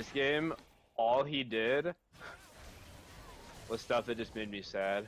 This game, all he did was stuff that just made me sad.